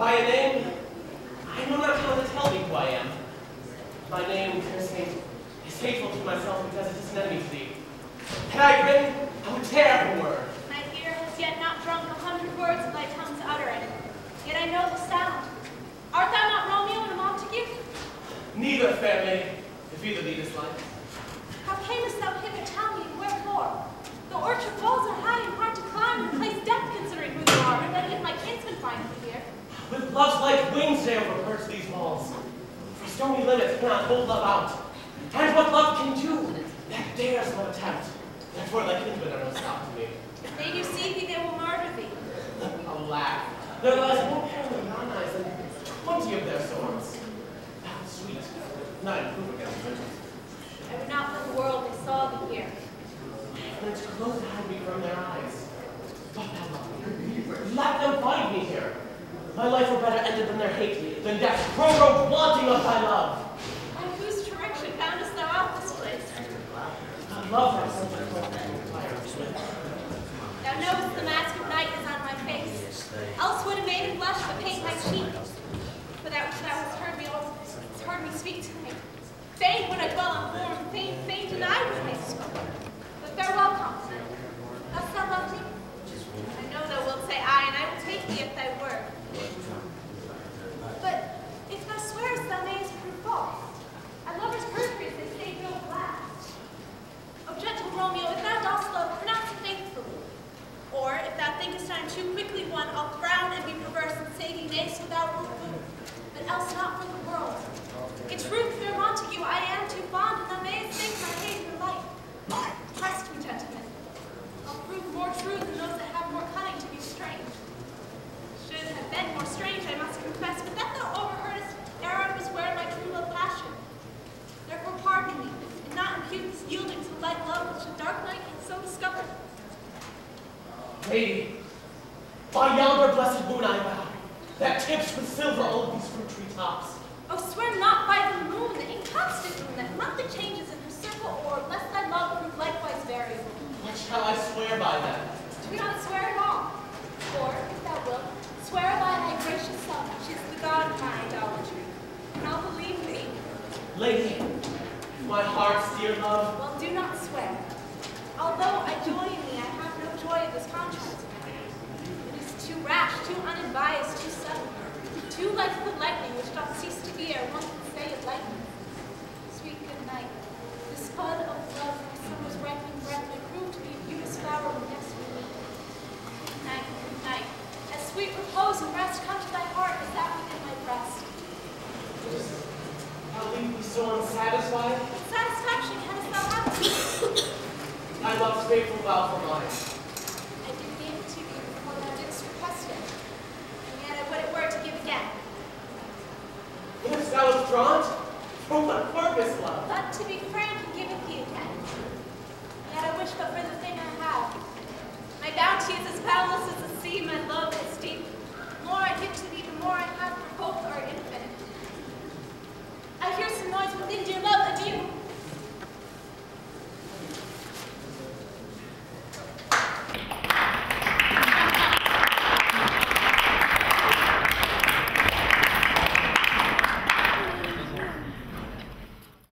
By a name, I know not how to tell thee who I am. My name, dear saint, is hateful to myself because it is an enemy to thee. Had I written, I would tear every word. My ear has yet not drunk a hundred words of thy tongue's uttering, yet I know the sound. Art thou not Romeo and Montague? Neither, fair maid, if either thee dislike. How camest thou hither, tell me, wherefore? The orchard walls are high and hard to climb, and place death considering who thou art, and then if my kinsman find thee here. With love's light wings they overperch these walls. For stony limits cannot hold love out. And what love can do, that dares love attempt. Therefore thy kinsmen are no stop to me. If they do see thee, they will murder thee. Alack, there lies more peril in thine eyes than twenty of their swords. Thou sweet, not improve against them. I would not for the world they saw thee here. It's close hide me from their eyes. But thou love me. Let them find me here. My life were better ended than their hate, than death prorogued wanting of thy love. By whose direction foundest thou out this place? I love her a fire with. Thou knowest the mask of night is on my face. Else would a maiden blush but paint my cheek. But thou, thou hast heard me, all, heard me speak tonight. Fain would I dwell on form, fain, fain deny what I spoke. But farewell, Constance. Dost thou love me? I know thou wilt say aye, and I will take thee at thy word. But if thou swearest, thou mayest prove false. Our lovers' perjuries, they say, will last. O gentle Romeo, if thou dost love, pronounce it faithfully. Or, if thou thinkest I am I'll frown and be perverse and say thee so thou wilt but else not for the world. In truth, fair Montague, I am too fond, and thou mayest think my hate your life. Trust me, gentlemen. I'll prove more true than those that have more cunning to be strange. Should have been more strange, I must confess, but that thou overheardest ere I was where my true love passion. Therefore pardon me, and not impute this yielding to light love which a dark night hath so discovered. Lady, by yonder blessed moon I vow, that tips with silver all these fruit tree tops. Oh, swear not by the moon, the inconstant moon that monthly changes in her circle orb, lest thy love prove likewise variable. What shall I swear by then? Do not swear at all. Or, if thou wilt, swear by thy gracious son, which is the god of my idolatry. And I'll believe thee. Lady, my heart's dear love, Well, do not swear. Although I joy in thee, I have no joy of this contrast. It is too rash, too unadvised, too sudden, too like the lightning which doth cease to be ere one can say it lightning. Sweet good night. This bud of love, my summer's ripening breath, may prove to be a beauteous flower when next we meet. Good night, good night. As sweet repose and rest come to thy heart as that within my breast. I'll leave thee so unsatisfied. Satisfaction canst thou have? I love's faithful vow for mine. I did give it to thee before thou didst request it, and yet I would it were to give again. Wouldst thou withdrawn? For what purpose, love? But to be frank and give it thee again. Yet I wish but for the thing I have. My bounty is as boundless as